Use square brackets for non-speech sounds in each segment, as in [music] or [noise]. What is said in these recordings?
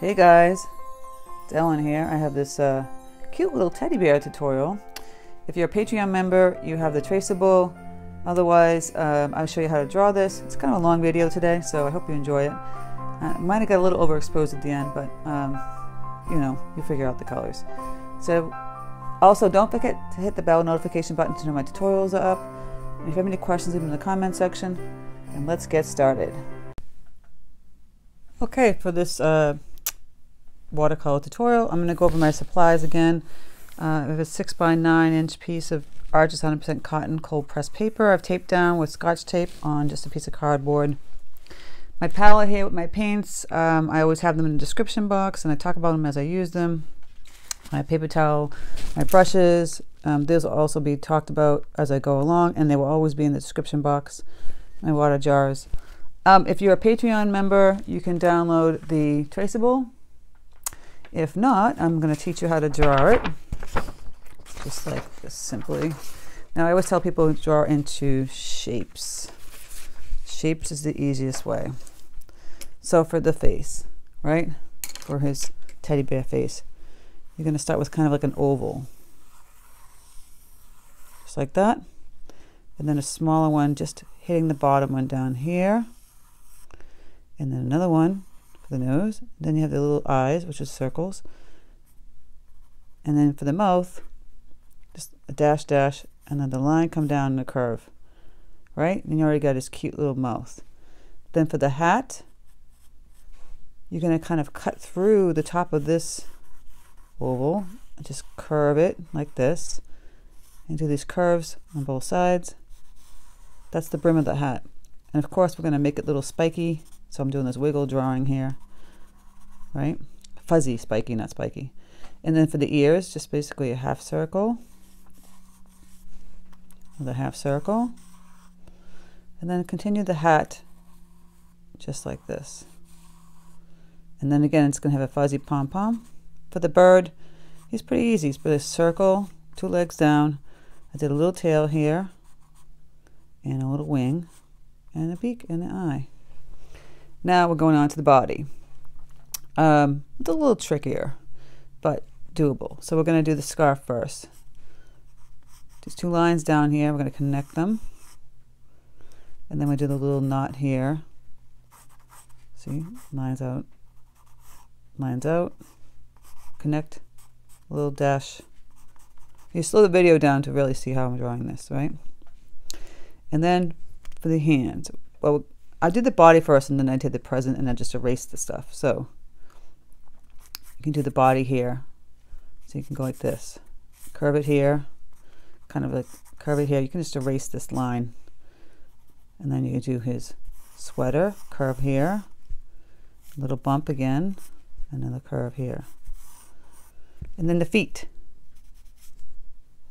Hey guys, it's Ellen here. I have this uh, cute little teddy bear tutorial. If you're a Patreon member, you have the traceable. Otherwise, um, I'll show you how to draw this. It's kind of a long video today, so I hope you enjoy it. Uh, might have got a little overexposed at the end, but um, you know, you figure out the colors. So also don't forget to hit the bell notification button to know my tutorials are up. And if you have any questions, leave them in the comment section. And let's get started. Okay, for this uh, watercolor tutorial. I'm going to go over my supplies again. Uh, I have a 6 by 9 inch piece of Arches 100% cotton cold pressed paper I've taped down with scotch tape on just a piece of cardboard. My palette here with my paints, um, I always have them in the description box and I talk about them as I use them. My paper towel, my brushes, um, these will also be talked about as I go along and they will always be in the description box. My water jars. Um, if you're a Patreon member, you can download the traceable if not, I'm going to teach you how to draw it. Just like this simply. Now I always tell people to draw into shapes. Shapes is the easiest way. So for the face, right? For his teddy bear face, you're going to start with kind of like an oval. Just like that. And then a smaller one just hitting the bottom one down here. And then another one the nose. Then you have the little eyes, which is circles. And then for the mouth, just a dash dash, and then the line come down in a curve. Right? And you already got his cute little mouth. Then for the hat, you're going to kind of cut through the top of this oval just curve it like this and do these curves on both sides. That's the brim of the hat. And of course, we're going to make it a little spiky so I'm doing this wiggle drawing here, right? Fuzzy, spiky, not spiky. And then for the ears, just basically a half circle with a half circle. And then continue the hat just like this. And then again, it's going to have a fuzzy pom-pom. For the bird, he's pretty easy. He's put a circle, two legs down. I did a little tail here, and a little wing, and a beak and an eye. Now we're going on to the body. Um, it's a little trickier, but doable. So we're going to do the scarf first. Just two lines down here. We're going to connect them. And then we do the little knot here. See, lines out, lines out, connect, little dash. You slow the video down to really see how I'm drawing this, right? And then for the hands, well, I did the body first and then I did the present and I just erased the stuff. So you can do the body here. So you can go like this. Curve it here. Kind of like curve it here. You can just erase this line. And then you do his sweater. Curve here. Little bump again. Another curve here. And then the feet.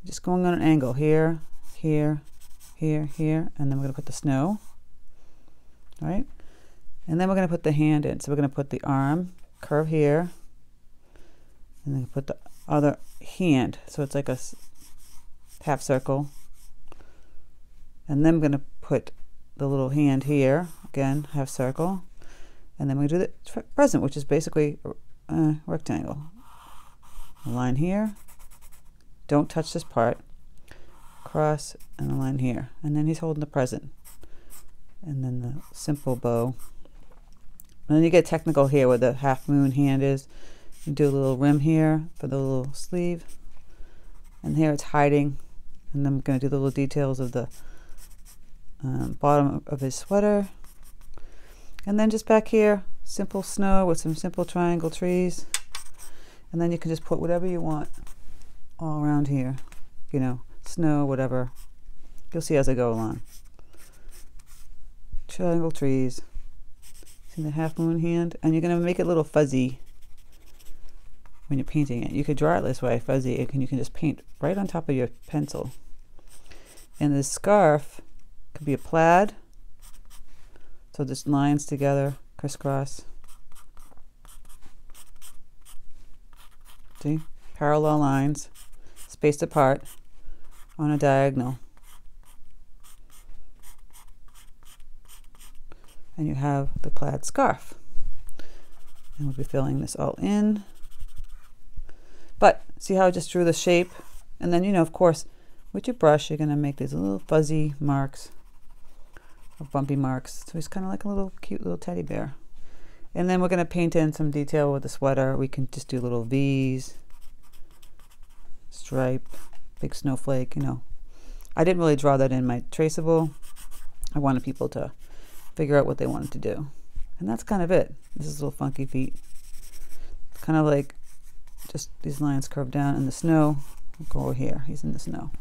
Just going on an angle here, here, here, here. And then we're going to put the snow right? And then we're going to put the hand in. So we're going to put the arm, curve here, and then put the other hand. So it's like a half circle. And then I'm going to put the little hand here, again, half circle. And then we do the present, which is basically a rectangle. A line here. Don't touch this part. Cross and a line here. And then he's holding the present and then the simple bow. And then you get technical here where the half moon hand is. You do a little rim here for the little sleeve. And here it's hiding. And then I'm going to do the little details of the um, bottom of his sweater. And then just back here, simple snow with some simple triangle trees. And then you can just put whatever you want all around here. You know, snow, whatever. You'll see as I go along triangle trees. See the half moon hand? And you're going to make it a little fuzzy when you're painting it. You could draw it this way, fuzzy, and you can just paint right on top of your pencil. And the scarf could be a plaid. So just lines together, crisscross. See? Parallel lines, spaced apart on a diagonal. And you have the plaid scarf. And we'll be filling this all in. But see how I just drew the shape? And then, you know, of course, with your brush, you're going to make these little fuzzy marks or bumpy marks. So he's kind of like a little cute little teddy bear. And then we're going to paint in some detail with the sweater. We can just do little V's, stripe, big snowflake, you know. I didn't really draw that in my traceable. I wanted people to figure out what they wanted to do. And that's kind of it. This is a little funky feet. Kind of like just these lines curved down in the snow. We'll go over here. He's in the snow.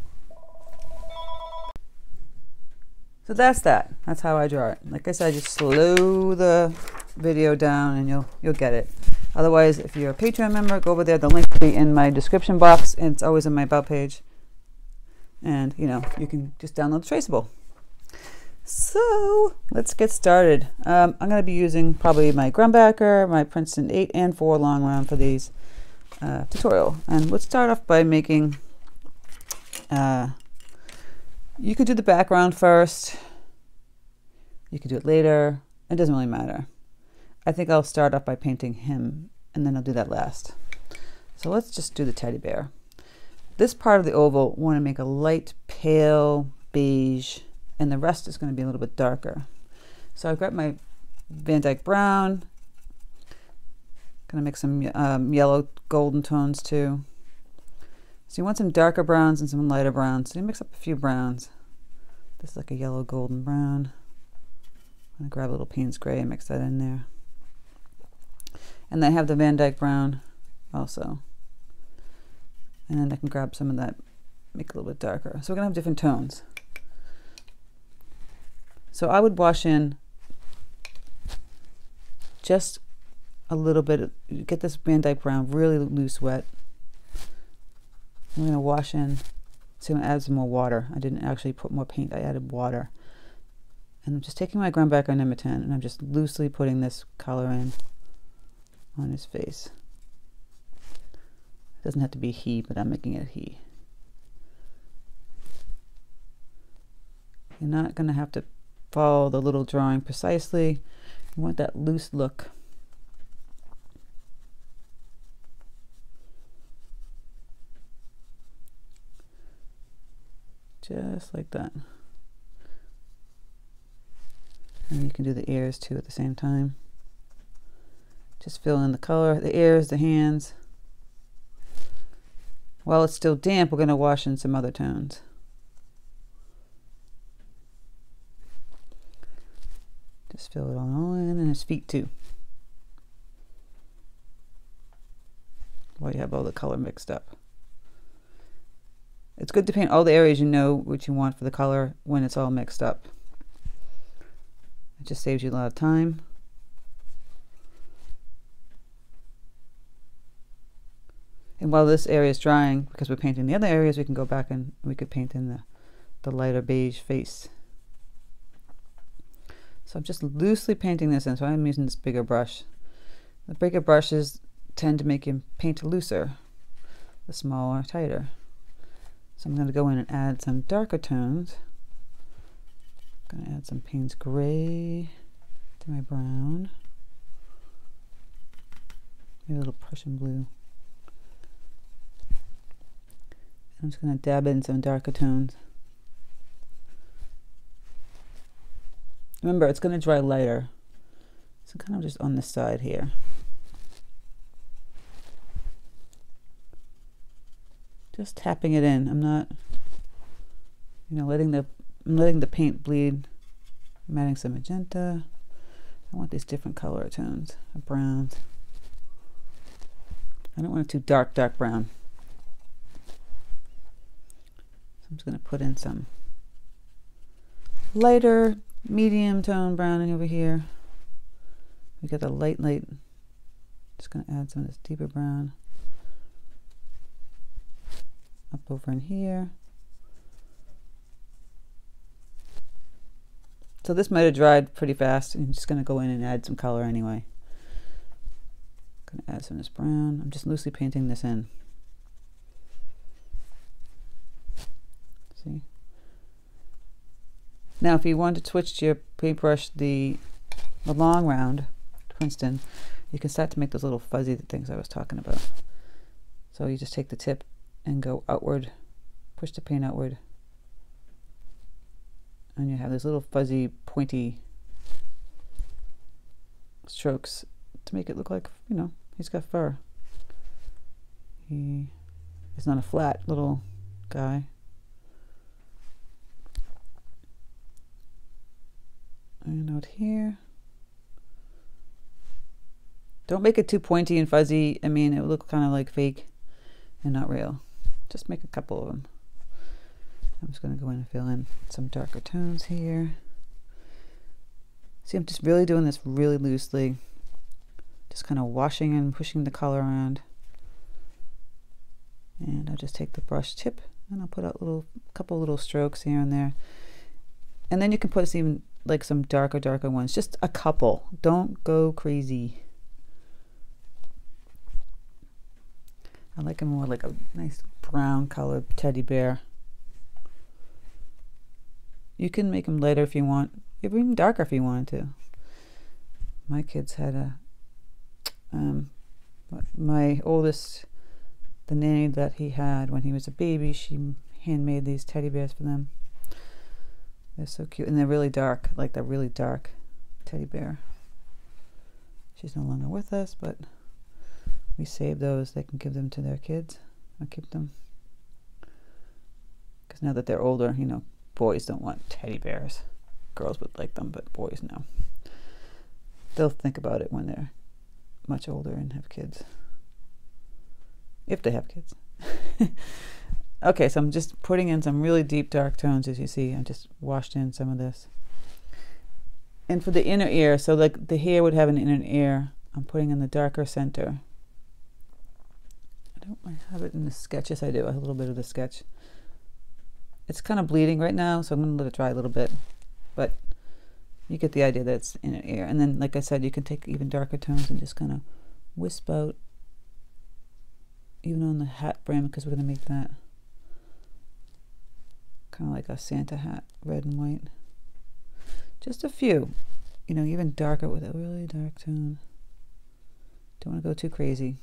So that's that. That's how I draw it. Like I said, just slow the video down and you'll you'll get it. Otherwise, if you're a Patreon member, go over there. The link will be in my description box and it's always in my about page. And you know, you can just download the traceable. So let's get started. Um, I'm going to be using probably my Grumbacher, my Princeton 8 and 4 long round for these uh, tutorial. And let's start off by making, uh, you could do the background first. You could do it later. It doesn't really matter. I think I'll start off by painting him and then I'll do that last. So let's just do the teddy bear. This part of the oval, want to make a light pale beige and the rest is going to be a little bit darker. So I've got my Van Dyke Brown. Gonna make some um, yellow golden tones too. So you want some darker browns and some lighter browns. So you mix up a few browns. This is like a yellow golden brown. I'm gonna grab a little Payne's Gray and mix that in there. And then I have the Van Dyke Brown also. And then I can grab some of that, make it a little bit darker. So we're gonna have different tones. So I would wash in just a little bit, get this Dyke Brown really loose wet. I'm going to wash in, so I'm going to add some more water. I didn't actually put more paint, I added water. And I'm just taking my Grumbacher number 10 and I'm just loosely putting this color in on his face. It doesn't have to be he, but I'm making it he. You're not going to have to follow the little drawing precisely. You want that loose look. Just like that. And you can do the ears too at the same time. Just fill in the color, the ears, the hands. While it's still damp, we're going to wash in some other tones. Just fill it all in and his feet too. While you have all the color mixed up. It's good to paint all the areas you know what you want for the color when it's all mixed up. It just saves you a lot of time. And while this area is drying, because we're painting the other areas, we can go back and we could paint in the, the lighter beige face. So I'm just loosely painting this in, so I'm using this bigger brush. The bigger brushes tend to make you paint looser, the smaller, tighter. So I'm going to go in and add some darker tones. I'm going to add some Payne's Gray to my brown. Maybe a little Prussian blue. I'm just going to dab in some darker tones. Remember, it's going to dry lighter. So kind of just on the side here. Just tapping it in. I'm not, you know, letting the, I'm letting the paint bleed. I'm adding some magenta. I want these different color tones browns. I don't want it too dark, dark brown. So I'm just going to put in some lighter medium tone browning over here. We got the light, light. Just going to add some of this deeper brown up over in here. So this might have dried pretty fast. I'm just going to go in and add some color anyway. Going to add some of this brown. I'm just loosely painting this in. See? Now, if you want to switch your paintbrush, the, the long round, Princeton, you can start to make those little fuzzy things I was talking about. So you just take the tip and go outward, push the paint outward, and you have these little fuzzy, pointy strokes to make it look like, you know, he's got fur. He is not a flat little guy. And out here. Don't make it too pointy and fuzzy. I mean, it would look kind of like fake and not real. Just make a couple of them. I'm just going to go in and fill in some darker tones here. See, I'm just really doing this really loosely. Just kind of washing and pushing the color around. And I'll just take the brush tip and I'll put a little couple little strokes here and there. And then you can put even like some darker, darker ones. Just a couple. Don't go crazy. I like a more like a nice brown colored teddy bear. You can make them lighter if you want, even darker if you wanted to. My kids had a, um, my oldest, the nanny that he had when he was a baby, she handmade these teddy bears for them. They're so cute. And they're really dark, like that really dark teddy bear. She's no longer with us, but we save those. They can give them to their kids or keep them. Because now that they're older, you know, boys don't want teddy bears. Girls would like them, but boys no. They'll think about it when they're much older and have kids. If they have kids. [laughs] Okay, so I'm just putting in some really deep dark tones as you see. I just washed in some of this. And for the inner ear, so like the hair would have an inner ear, I'm putting in the darker center. I don't I have it in the sketch. Yes, I do. I have a little bit of the sketch. It's kind of bleeding right now, so I'm going to let it dry a little bit. But you get the idea that it's inner ear. And then, like I said, you can take even darker tones and just kind of wisp out even on the hat brim because we're going to make that kind of like a Santa hat, red and white. Just a few, you know, even darker with a really dark tone. Don't want to go too crazy.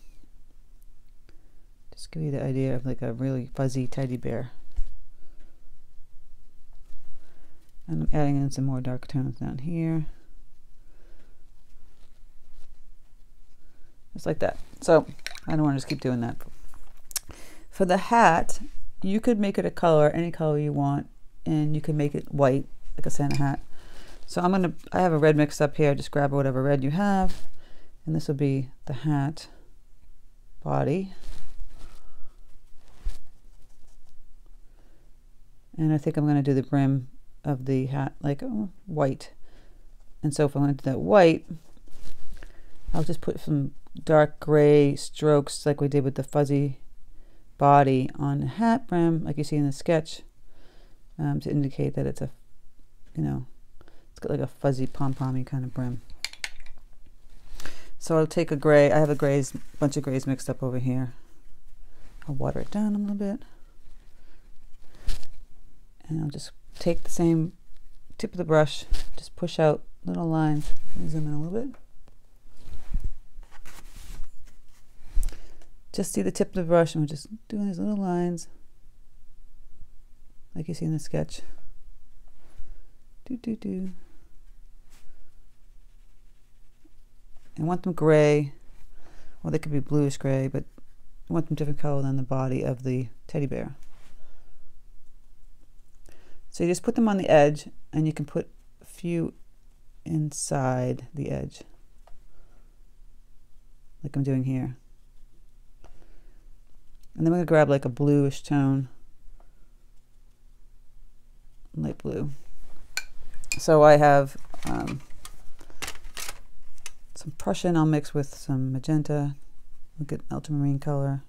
Just give you the idea of like a really fuzzy teddy bear. And I'm adding in some more dark tones down here. Just like that. So I don't want to just keep doing that. For the hat, you could make it a color, any color you want, and you can make it white, like a Santa hat. So I'm gonna, I have a red mixed up here, just grab whatever red you have, and this will be the hat body. And I think I'm gonna do the brim of the hat like oh, white. And so if I'm gonna do that white, I'll just put some dark gray strokes like we did with the fuzzy body on the hat brim, like you see in the sketch, um, to indicate that it's a, you know, it's got like a fuzzy pom-pommy kind of brim. So I'll take a gray, I have a grays, bunch of grays mixed up over here. I'll water it down a little bit. And I'll just take the same tip of the brush, just push out little lines. Zoom in a little bit. Just see the tip of the brush and we're just doing these little lines like you see in the sketch. Do, do, do. I want them gray, or they could be bluish gray, but I want them different color than the body of the teddy bear. So you just put them on the edge and you can put a few inside the edge, like I'm doing here. And then we're going to grab like a bluish tone. Light blue. So I have um, some Prussian I'll mix with some magenta. Look at ultramarine color.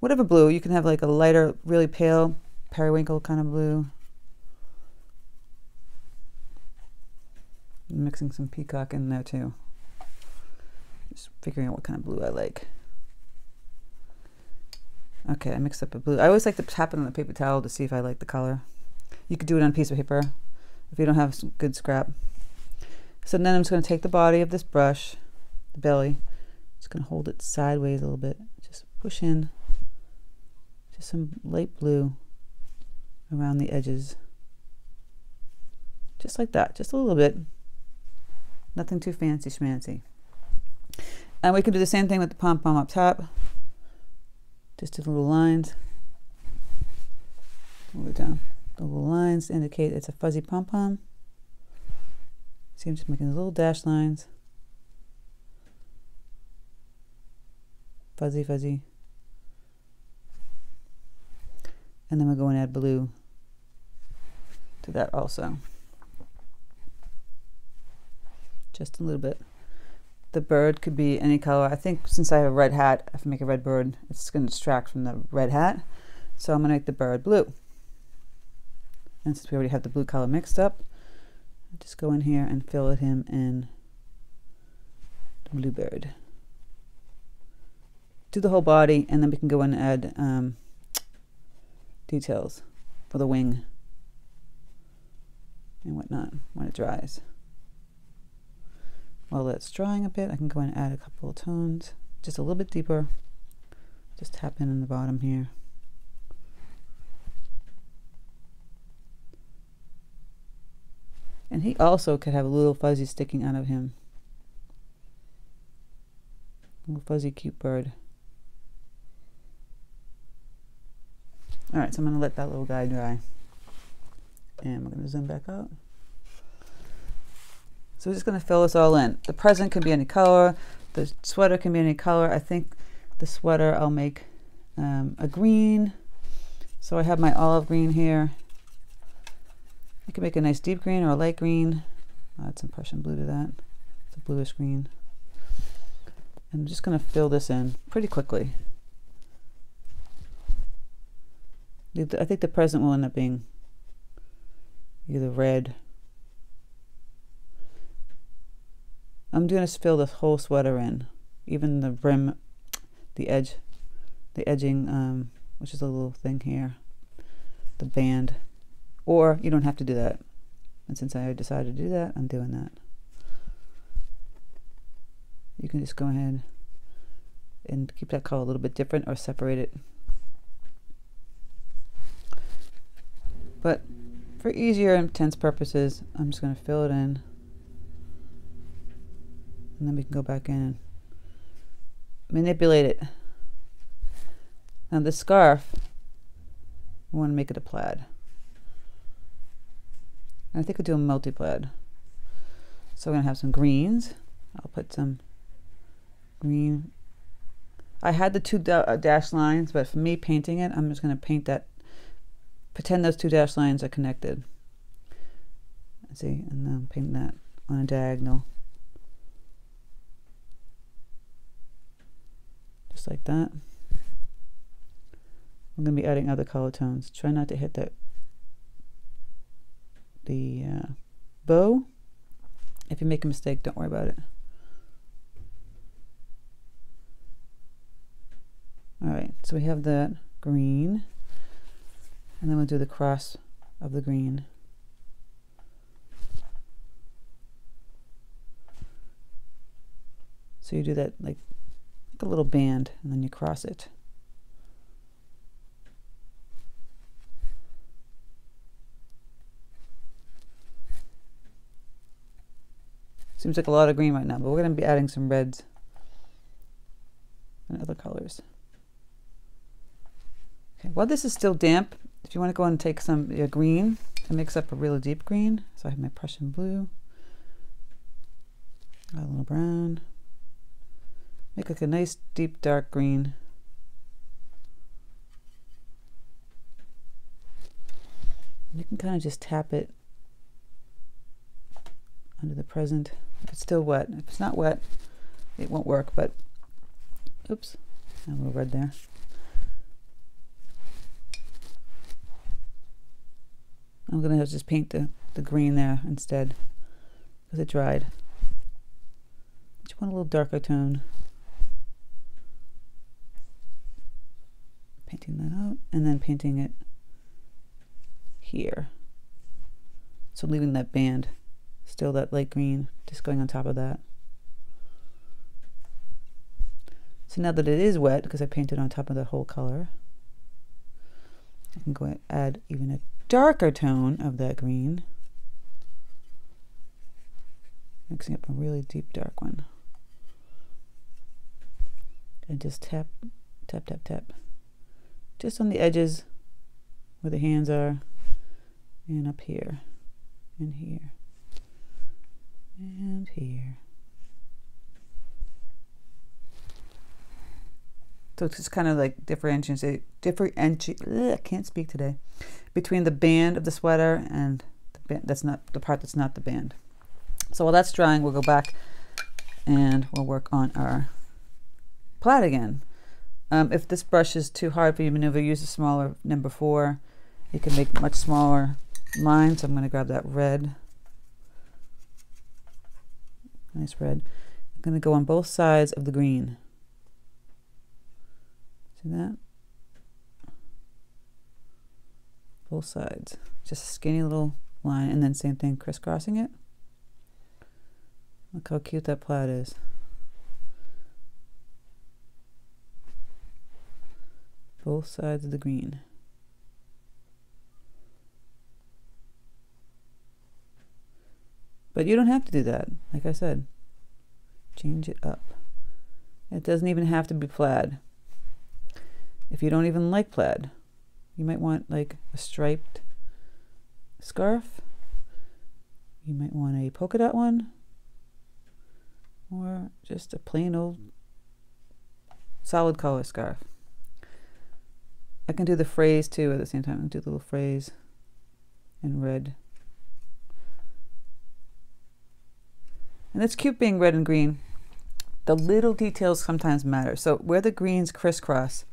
Whatever blue, you can have like a lighter, really pale periwinkle kind of blue. I'm mixing some peacock in there too. Just figuring out what kind of blue I like. Okay, I mixed up a blue. I always like to tap it on the paper towel to see if I like the color. You could do it on a piece of paper if you don't have some good scrap. So then I'm just going to take the body of this brush, the belly, just going to hold it sideways a little bit. Just push in just some light blue around the edges. Just like that, just a little bit. Nothing too fancy schmancy. And we can do the same thing with the pom-pom up top. Just the little lines. Move it down. The little lines indicate it's a fuzzy pom-pom. See, I'm just making little dash lines. Fuzzy, fuzzy. And then we'll go and add blue to that also. Just a little bit. The bird could be any color. I think since I have a red hat, if I make a red bird, it's going to distract from the red hat. So I'm going to make the bird blue. And since we already have the blue color mixed up, I'll just go in here and fill him in the blue bird. Do the whole body, and then we can go in and add um, details for the wing and whatnot when it dries. While that's drying a bit, I can go and add a couple of tones, just a little bit deeper. Just tap in in the bottom here. And he also could have a little fuzzy sticking out of him. A little fuzzy cute bird. All right, so I'm gonna let that little guy dry. And we're gonna zoom back out. So we're just going to fill this all in. The present can be any color. The sweater can be any color. I think the sweater I'll make um, a green. So I have my olive green here. You can make a nice deep green or a light green. I'll add some Prussian blue to that. It's a bluish green. And I'm just going to fill this in pretty quickly. I think the present will end up being either red I'm going to fill this whole sweater in, even the brim, the edge, the edging, um, which is a little thing here, the band. Or you don't have to do that. And since I decided to do that, I'm doing that. You can just go ahead and keep that color a little bit different or separate it. But for easier intense purposes, I'm just going to fill it in and then we can go back in and manipulate it. Now the scarf, we want to make it a plaid. And I think we'll do a multi-plaid. So we're going to have some greens. I'll put some green. I had the two da uh, dash lines, but for me painting it, I'm just going to paint that, pretend those two dash lines are connected. See, and then paint that on a diagonal. Just like that. I'm going to be adding other color tones. Try not to hit the, the uh, bow. If you make a mistake, don't worry about it. All right, so we have that green, and then we'll do the cross of the green. So you do that like a little band and then you cross it. Seems like a lot of green right now, but we're going to be adding some reds and other colors. Okay, while this is still damp, if you want to go and take some green to mix up a really deep green, so I have my Prussian blue, a little brown, Make like a nice deep dark green. You can kind of just tap it under the present. If it's still wet. If it's not wet, it won't work, but oops, a little red there. I'm to just paint the, the green there instead because it dried. Just want a little darker tone. Painting that out and then painting it here. So leaving that band Still that light green, just going on top of that. So now that it is wet, because I painted on top of the whole color, I can go and add even a darker tone of that green. Mixing up a really deep dark one. And just tap, tap, tap, tap. Just on the edges where the hands are, and up here, and here, and here. So it's just kind of like differentiate. Ugh, I can't speak today. Between the band of the sweater and the band, that's not the part that's not the band. So while that's drying, we'll go back and we'll work on our plaid again. Um, if this brush is too hard for you to maneuver, use a smaller number four. You can make much smaller lines. I'm going to grab that red. Nice red. I'm going to go on both sides of the green. See that? Both sides. Just a skinny little line and then same thing crisscrossing it. Look how cute that plaid is. Both sides of the green. But you don't have to do that, like I said. Change it up. It doesn't even have to be plaid. If you don't even like plaid, you might want like a striped scarf. You might want a polka dot one or just a plain old solid color scarf. I can do the phrase too at the same time. I can do the little phrase in red. And it's cute being red and green. The little details sometimes matter. So where the greens crisscross,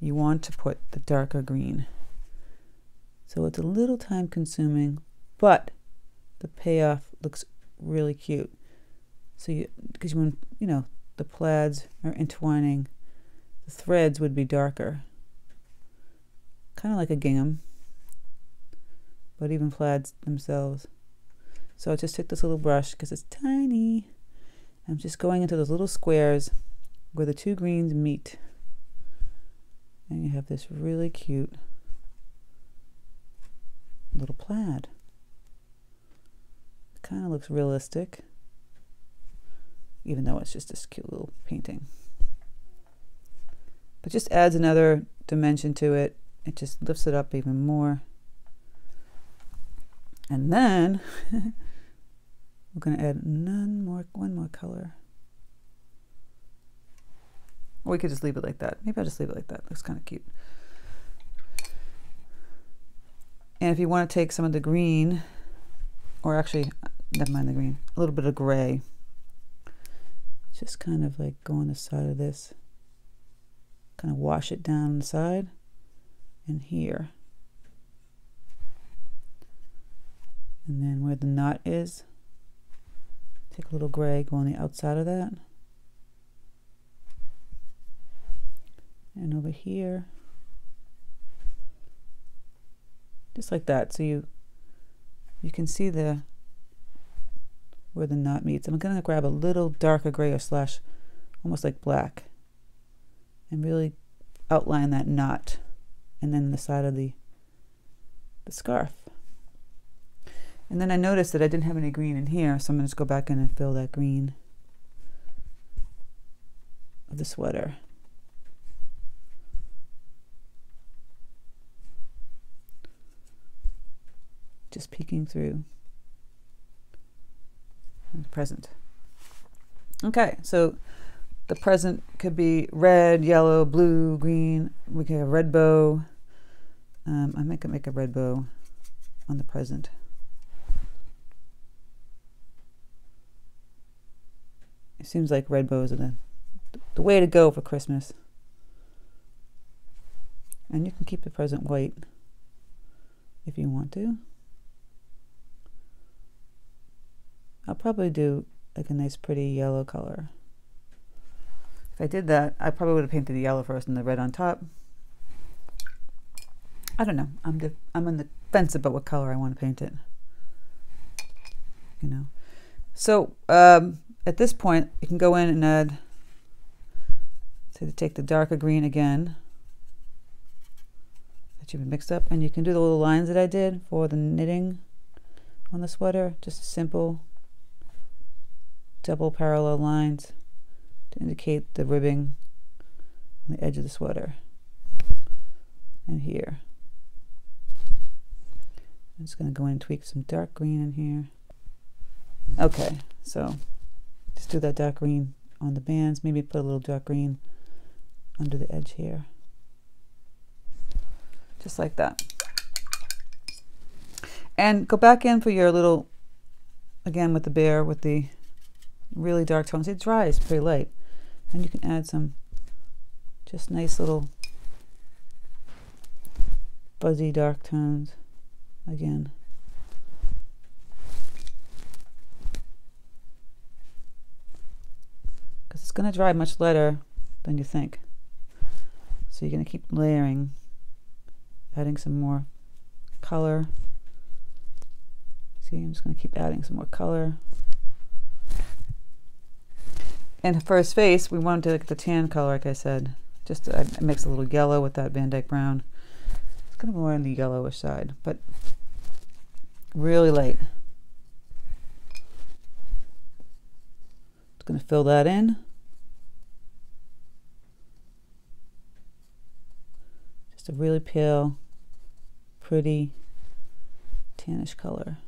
you want to put the darker green. So it's a little time consuming, but the payoff looks really cute. So you, because when, you know, the plaids are entwining, the threads would be darker. Kind of like a gingham, but even plaids themselves. So I just took this little brush because it's tiny. I'm just going into those little squares where the two greens meet. And you have this really cute little plaid. It kind of looks realistic, even though it's just this cute little painting. But just adds another dimension to it. It just lifts it up even more. And then [laughs] we're going to add none more, one more color. Or we could just leave it like that. Maybe I'll just leave it like that. Looks kind of cute. And if you want to take some of the green, or actually, never mind the green, a little bit of gray, just kind of like go on the side of this, kind of wash it down the side and here. And then where the knot is, take a little gray, go on the outside of that. and over here just like that so you you can see the where the knot meets I'm gonna grab a little darker gray or slash almost like black and really outline that knot and then the side of the the scarf and then I noticed that I didn't have any green in here so I'm gonna just go back in and fill that green of the sweater just peeking through the present. Okay, so the present could be red, yellow, blue, green. We could have red bow. Um, I might make a red bow on the present. It seems like red bows are the, the way to go for Christmas. And you can keep the present white if you want to. I'll probably do like a nice pretty yellow color. If I did that, I probably would have painted the yellow first and the red on top. I don't know. I'm, I'm on the fence about what color I want to paint it. you know. So um, at this point, you can go in and add, so to take the darker green again that you've mixed up, and you can do the little lines that I did for the knitting on the sweater, just simple double parallel lines to indicate the ribbing on the edge of the sweater and here. I'm just going to go in and tweak some dark green in here. Okay, so just do that dark green on the bands. Maybe put a little dark green under the edge here. Just like that. And go back in for your little, again with the bear, with the really dark tones. It dries pretty light. And you can add some just nice little fuzzy dark tones again. Because it's going to dry much lighter than you think. So you're going to keep layering, adding some more color. See, I'm just going to keep adding some more color. And for his face, we wanted to get the tan color, like I said. Just to, I mix a little yellow with that Van Dyke brown It's kind of more on the yellowish side, but really light. Just going to fill that in. Just a really pale, pretty tannish color.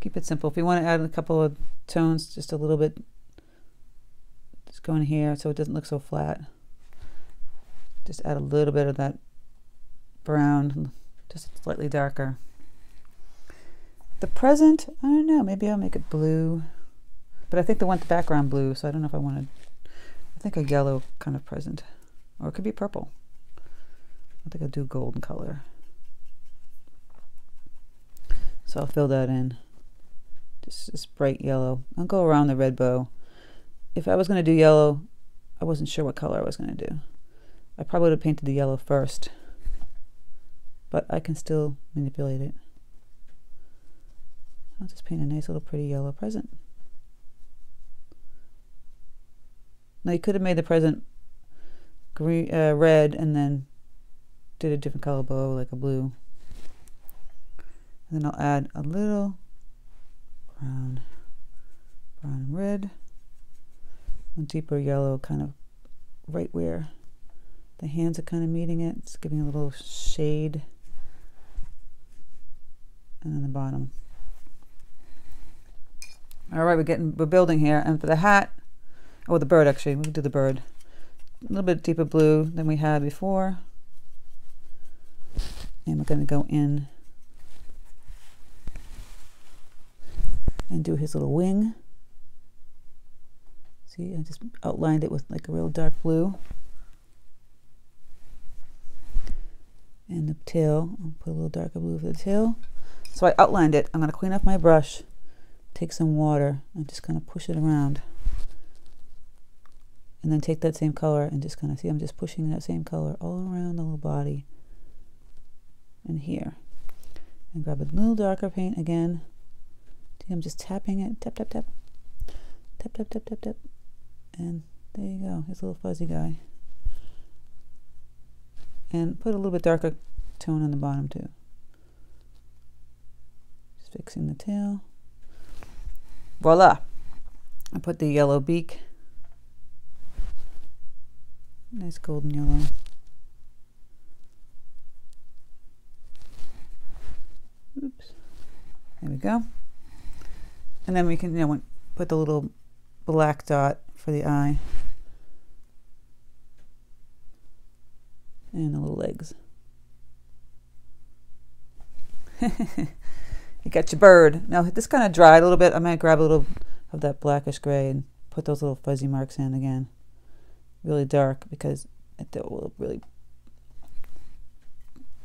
Keep it simple. If you want to add a couple of tones, just a little bit just go in here so it doesn't look so flat. Just add a little bit of that brown, just slightly darker. The present, I don't know, maybe I'll make it blue. But I think they want the background blue, so I don't know if I want to, I think a yellow kind of present. Or it could be purple. I think I'll do golden color. So I'll fill that in. Just this bright yellow. I'll go around the red bow if I was going to do yellow, I wasn't sure what color I was going to do. I probably would have painted the yellow first, but I can still manipulate it. I'll just paint a nice little pretty yellow present. Now you could have made the present green, uh, red and then did a different color bow, like a blue. And then I'll add a little brown, brown and red a deeper yellow kind of right where the hands are kind of meeting it. It's giving a little shade. And then the bottom. All right, we're getting, we're building here. And for the hat, oh, the bird actually, we'll do the bird. A little bit deeper blue than we had before. And we're going to go in and do his little wing. See, I just outlined it with like a real dark blue. And the tail, I'll put a little darker blue for the tail. So I outlined it. I'm going to clean off my brush, take some water, and just kind of push it around. And then take that same color and just kind of see, I'm just pushing that same color all around the little body and here. And grab a little darker paint again. See, I'm just tapping it, tap, tap, tap. Tap, tap, tap, tap, tap. And there you go, his little fuzzy guy. And put a little bit darker tone on the bottom too. Just fixing the tail. Voila! I put the yellow beak. Nice golden yellow. Oops. There we go. And then we can, you know, put the little black dot for the eye. And the little legs. [laughs] you got your bird. Now this kind of dried a little bit. I might grab a little of that blackish gray and put those little fuzzy marks in again. Really dark because it will really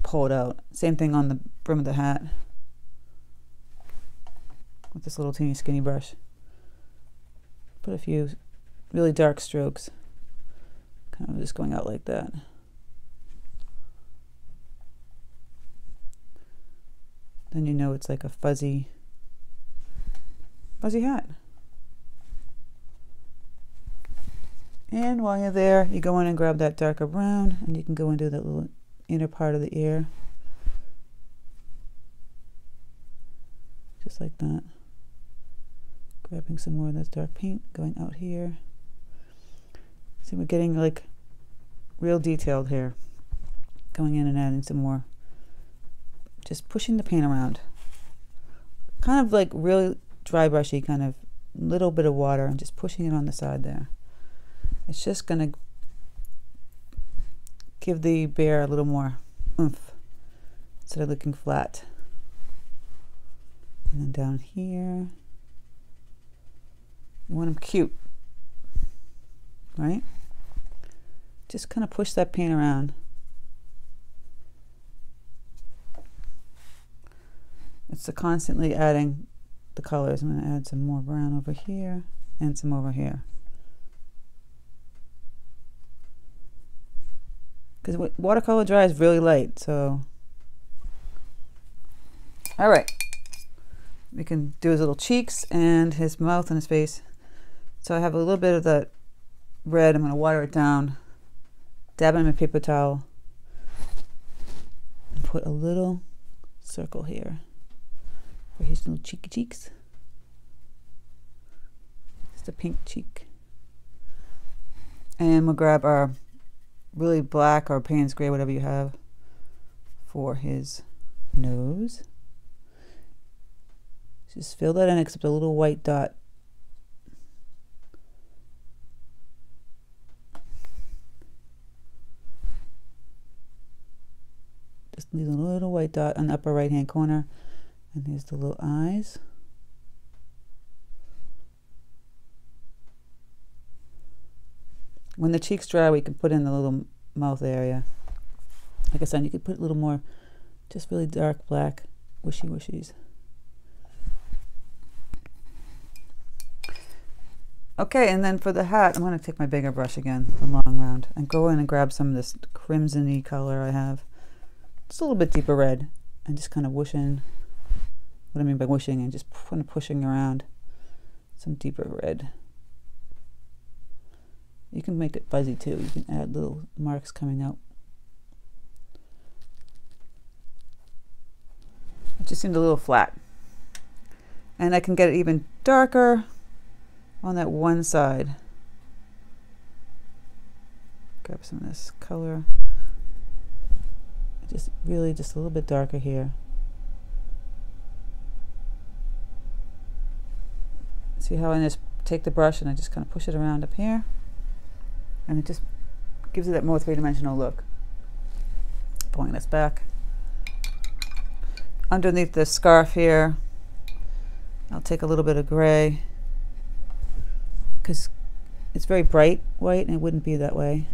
pull it out. Same thing on the brim of the hat with this little teeny skinny brush. Put a few really dark strokes. Kind of just going out like that. Then you know it's like a fuzzy, fuzzy hat. And while you're there, you go in and grab that darker brown and you can go into that little inner part of the ear. Just like that. Grabbing some more of this dark paint, going out here. See, we're getting like real detailed here. Going in and adding some more. Just pushing the paint around. Kind of like really dry brushy, kind of little bit of water and just pushing it on the side there. It's just going to give the bear a little more oomph instead of looking flat. And then down here, you want them cute, right? Just kind of push that paint around. It's constantly adding the colors. I'm going to add some more brown over here and some over here. because watercolor dries really light so. All right we can do his little cheeks and his mouth and his face. So I have a little bit of that red. I'm going to water it down dab it in my paper towel and put a little circle here for his little cheeky cheeks just a pink cheek and we'll grab our really black or Payne's gray, whatever you have, for his nose. Just fill that in except a little white dot. Just leave a little white dot on the upper right hand corner. And here's the little eyes. When the cheeks dry, we can put in the little mouth area. Like I said, you could put a little more, just really dark black wishy wishies. Okay, and then for the hat, I'm going to take my bigger brush again, the long round, and go in and grab some of this crimsony color I have. It's a little bit deeper red, and just kind of whoosh in. What I mean by whooshing, and just kind of pushing around some deeper red. You can make it fuzzy too. You can add little marks coming out. It just seemed a little flat. And I can get it even darker on that one side. Grab some of this color. Just really just a little bit darker here. See how I just take the brush and I just kind of push it around up here and it just gives it that more three-dimensional look. Pulling this back. Underneath the scarf here, I'll take a little bit of gray because it's very bright white and it wouldn't be that way.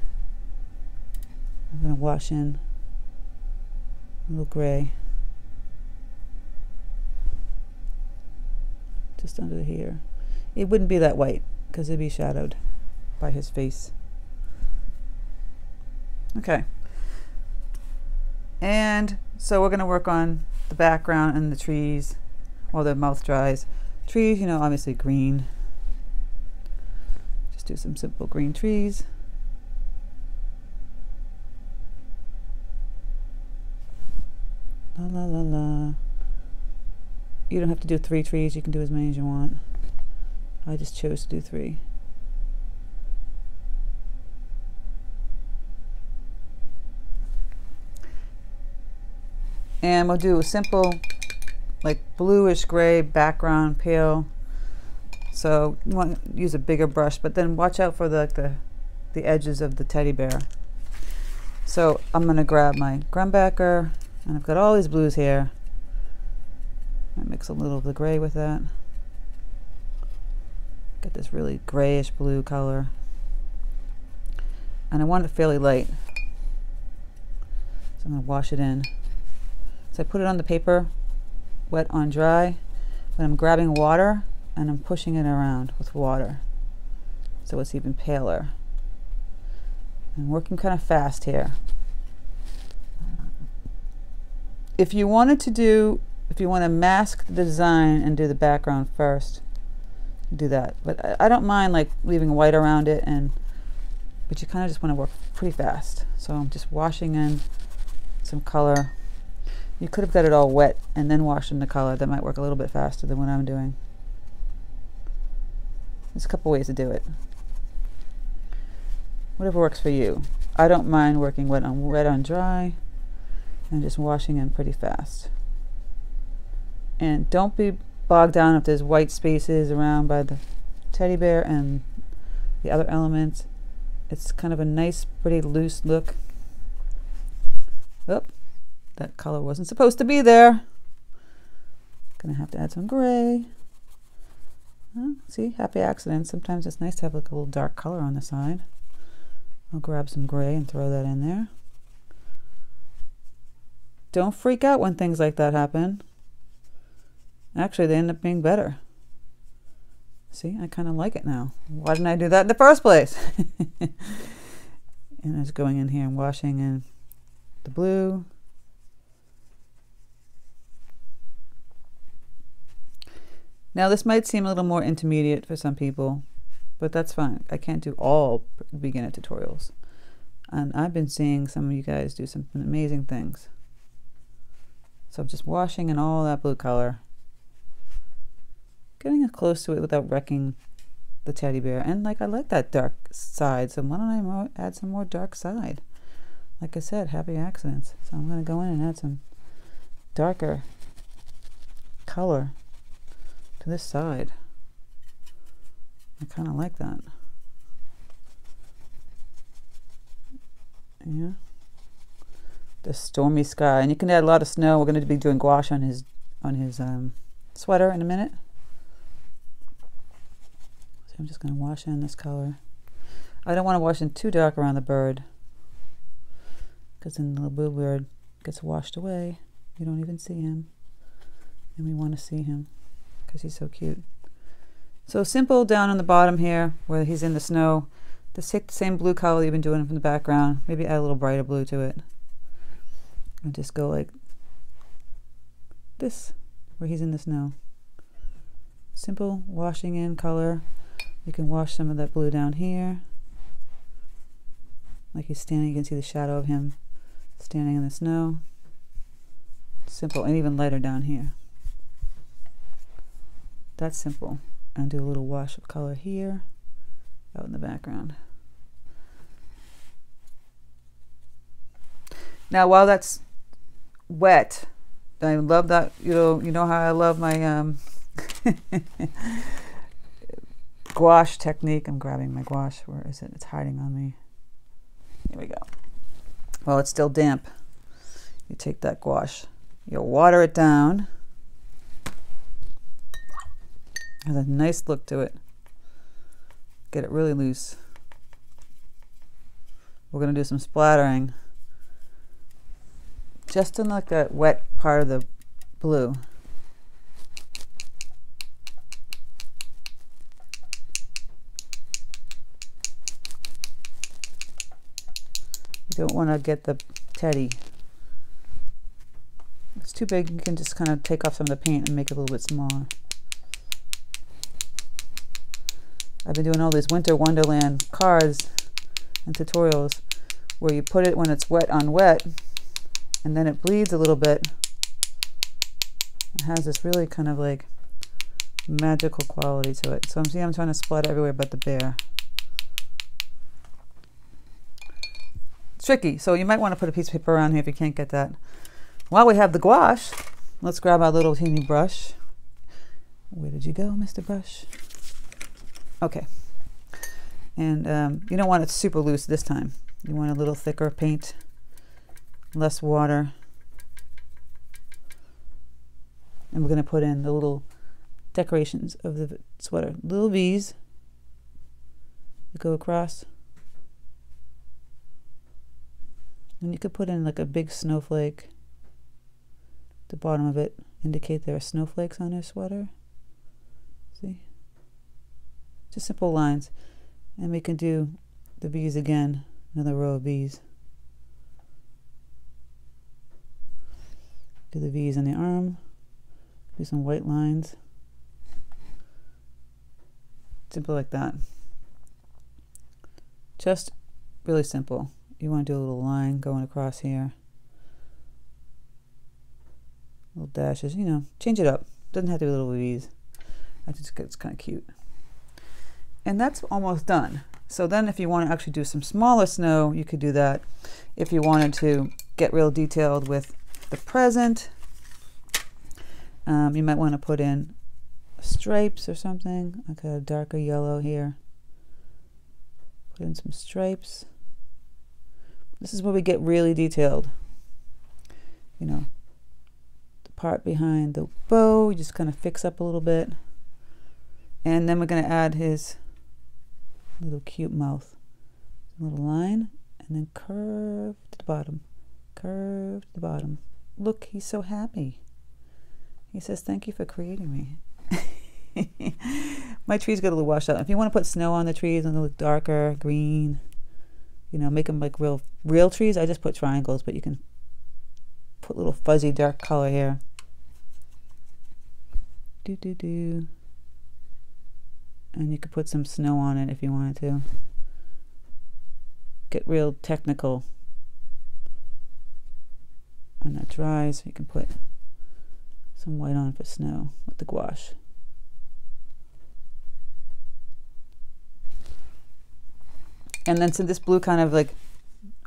I'm going to wash in a little gray just under here. It wouldn't be that white because it'd be shadowed by his face. Okay. And so we're going to work on the background and the trees while the mouth dries. Trees, you know, obviously green. Just do some simple green trees. La la la la. You don't have to do three trees, you can do as many as you want. I just chose to do three. and we'll do a simple like bluish gray background pale. So you want to use a bigger brush but then watch out for the, the, the edges of the teddy bear. So I'm gonna grab my Grumbacher, and I've got all these blues here. I mix a little of the gray with that get this really grayish blue color and I want it fairly light so I'm going to wash it in so I put it on the paper, wet on dry, but I'm grabbing water and I'm pushing it around with water so it's even paler. I'm working kind of fast here. If you wanted to do if you want to mask the design and do the background first, do that. But I, I don't mind like leaving white around it and but you kind of just want to work pretty fast. So I'm just washing in some color. You could have got it all wet and then washed in the color. That might work a little bit faster than what I'm doing. There's a couple ways to do it. Whatever works for you. I don't mind working wet on wet on dry and just washing in pretty fast. And don't be bogged down if there's white spaces around by the teddy bear and the other elements. It's kind of a nice, pretty loose look. Oh, that color wasn't supposed to be there. Gonna have to add some gray. see, happy accident. Sometimes it's nice to have like a little dark color on the side. I'll grab some gray and throw that in there. Don't freak out when things like that happen. Actually, they end up being better. See, I kind of like it now. Why didn't I do that in the first place? [laughs] and I was going in here and washing in the blue. Now, this might seem a little more intermediate for some people, but that's fine. I can't do all beginner tutorials. And I've been seeing some of you guys do some amazing things. So I'm just washing in all that blue color getting close to it without wrecking the teddy bear. And like I like that dark side, so why don't I add some more dark side? Like I said, happy accidents. So I'm going to go in and add some darker color to this side. I kind of like that. Yeah. The stormy sky, and you can add a lot of snow. We're going to be doing gouache on his on his um, sweater in a minute. I'm just going to wash in this color. I don't want to wash in too dark around the bird because then the little bird gets washed away. You don't even see him. And we want to see him because he's so cute. So simple down on the bottom here where he's in the snow. Just take the same blue color you've been doing from the background. Maybe add a little brighter blue to it. And just go like this where he's in the snow. Simple washing in color. You can wash some of that blue down here. Like he's standing, you can see the shadow of him standing in the snow. Simple, and even lighter down here. That's simple. And do a little wash of color here, out in the background. Now, while that's wet, I love that, you know, you know how I love my, um, [laughs] gouache technique. I'm grabbing my gouache. Where is it? It's hiding on me. Here we go. Well, it's still damp. You take that gouache, you water it down. Has a nice look to it. Get it really loose. We're going to do some splattering just in like a wet part of the blue. Don't want to get the teddy. It's too big, you can just kind of take off some of the paint and make it a little bit smaller. I've been doing all these Winter Wonderland cards and tutorials where you put it when it's wet on wet and then it bleeds a little bit. It has this really kind of like magical quality to it. So I'm seeing I'm trying to splat everywhere but the bear. Tricky. So you might want to put a piece of paper around here if you can't get that. While we have the gouache, let's grab our little teeny brush. Where did you go, Mr. Brush? Okay. And um, you don't want it super loose this time. You want a little thicker paint, less water. And we're going to put in the little decorations of the sweater. Little V's that go across. And you could put in like a big snowflake. The bottom of it indicate there are snowflakes on your sweater. See? Just simple lines. And we can do the bees again, another row of bees. Do the V's on the arm. Do some white lines. Simple like that. Just really simple. You want to do a little line going across here. Little dashes, you know, change it up. Doesn't have to be little V's. I just it's kind of cute. And that's almost done. So then if you want to actually do some smaller snow, you could do that. If you wanted to get real detailed with the present, um, you might want to put in stripes or something, like a darker yellow here. Put in some stripes. This is where we get really detailed. You know, the part behind the bow, just kind of fix up a little bit. And then we're going to add his little cute mouth. Little line, and then curve to the bottom. Curve to the bottom. Look, he's so happy. He says, thank you for creating me. [laughs] My trees get a little washed out. If you want to put snow on the trees and they look darker, green, you know, make them like real real trees, I just put triangles, but you can put little fuzzy dark color here. Do do do. And you could put some snow on it if you wanted to. Get real technical. When that dries, you can put some white on for snow with the gouache. And then so this blue kind of like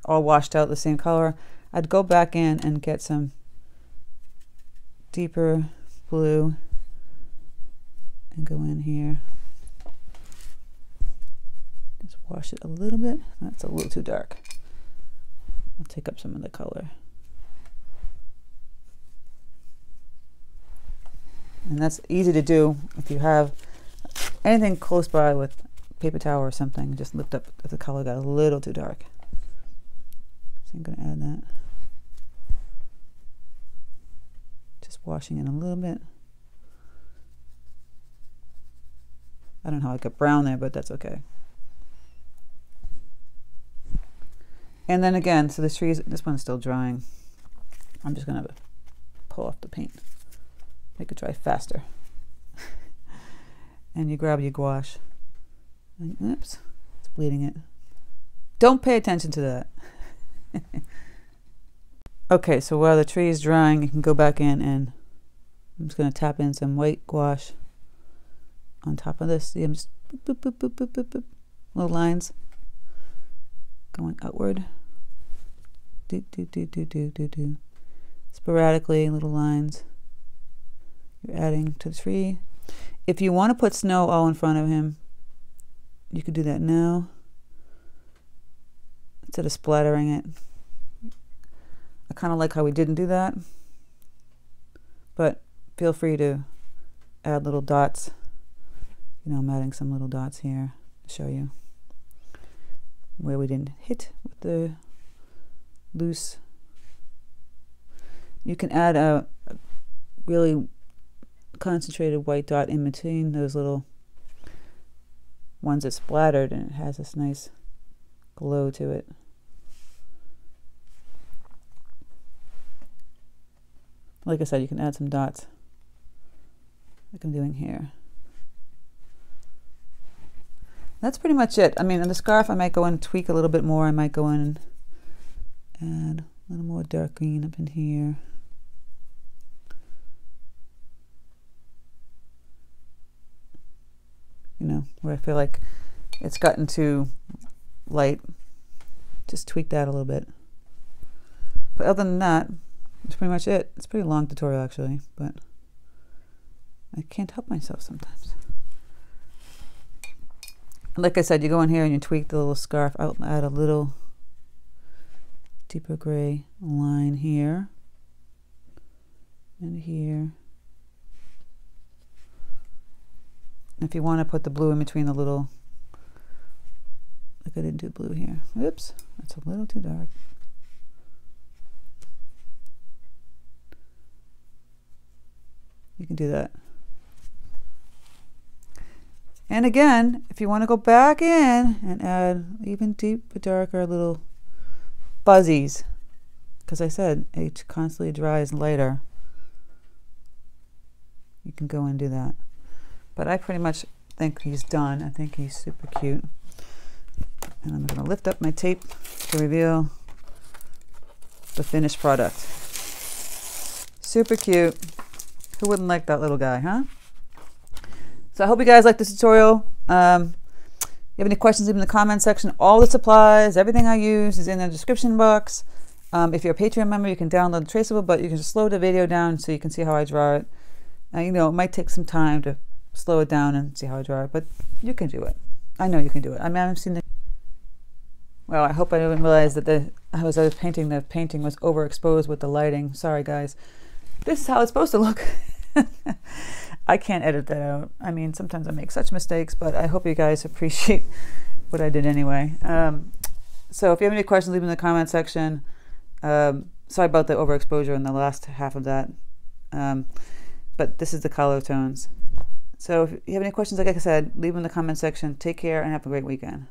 all washed out the same color, I'd go back in and get some deeper blue and go in here. Just wash it a little bit. That's a little too dark. I'll take up some of the color. And that's easy to do if you have anything close by with paper towel or something. Just lift up if the color got a little too dark. So I'm going to add that. Just washing it a little bit. I don't know how I got brown there, but that's okay. And then again, so this tree is, this one's still drying. I'm just gonna pull off the paint, make it dry faster. [laughs] and you grab your gouache. Oops, it's bleeding it. Don't pay attention to that. [laughs] okay, so while the tree is drying, you can go back in and I'm just gonna tap in some white gouache on top of this. See, I'm just boop, boop, boop, boop, boop, boop, little lines going outward do, do, do, do, do, do, do. Sporadically, little lines. You're adding to the tree. If you want to put snow all in front of him, you could do that now. Instead of splattering it. I kind of like how we didn't do that. But feel free to add little dots. You know, I'm adding some little dots here to show you where we didn't hit with the loose. You can add a really concentrated white dot in between those little ones that splattered and it has this nice glow to it. Like I said, you can add some dots like I'm doing here. That's pretty much it. I mean, on the scarf, I might go in and tweak a little bit more. I might go in and add a little more dark green up in here. You know, where I feel like it's gotten too light. Just tweak that a little bit. But other than that, that's pretty much it. It's a pretty long tutorial actually, but I can't help myself sometimes. Like I said, you go in here and you tweak the little scarf. I'll add a little deeper gray line here and here. If you want to put the blue in between the little, like I didn't do blue here. Oops, that's a little too dark. You can do that. And again, if you want to go back in and add even deeper, darker little fuzzies because I said it constantly dries later. you can go and do that. But I pretty much think he's done. I think he's super cute. And I'm going to lift up my tape to reveal the finished product. Super cute. Who wouldn't like that little guy, huh? So I hope you guys like this tutorial. Um, if you have any questions, leave in the comment section. All the supplies, everything I use is in the description box. Um, if you're a Patreon member, you can download the traceable, but you can just slow the video down so you can see how I draw it. You know, it might take some time to slow it down and see how I draw it, but you can do it. I know you can do it. I mean, I've seen the. Well, I hope I didn't realize that the I was painting, the painting was overexposed with the lighting. Sorry, guys. This is how it's supposed to look. [laughs] I can't edit that out. I mean, sometimes I make such mistakes, but I hope you guys [laughs] appreciate what I did anyway. Um, so if you have any questions, leave them in the comment section. Um, sorry about the overexposure in the last half of that. Um, but this is the color tones. So if you have any questions, like I said, leave them in the comment section. Take care and have a great weekend.